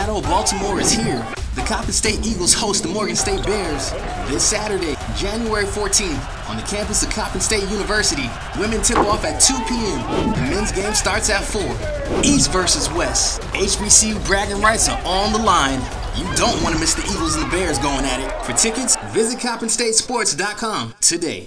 Battle of Baltimore is here. The Coppin State Eagles host the Morgan State Bears this Saturday, January 14th, on the campus of Coppin State University. Women tip off at 2 p.m. The men's game starts at 4. East versus West. HBCU bragging rights are on the line. You don't want to miss the Eagles and the Bears going at it. For tickets, visit CoppinStateSports.com today.